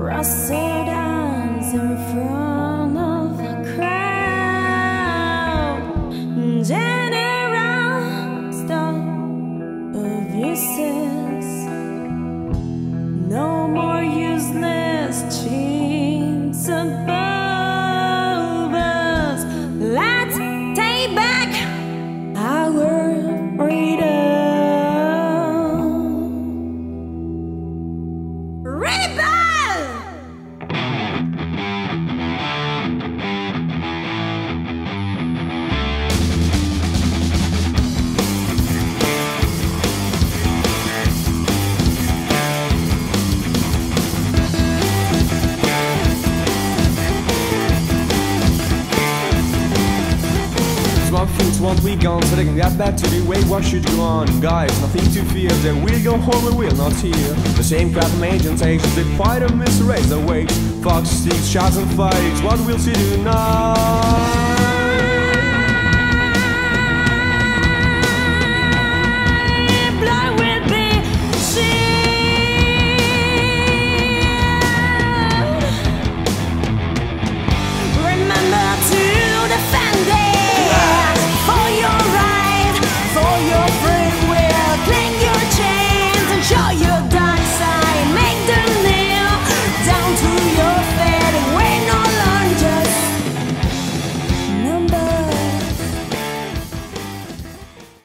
Rusted hands in front of a crowd. General stop abuses No more useless chains above us Let's take back Won't be gone, so they can get back to the way what should go on. Guys, nothing to fear, they will go home and we'll not hear. The same crowd of agents, agents, they fight and misraise their wage. Fox, sticks, shots and fights, what will she do now?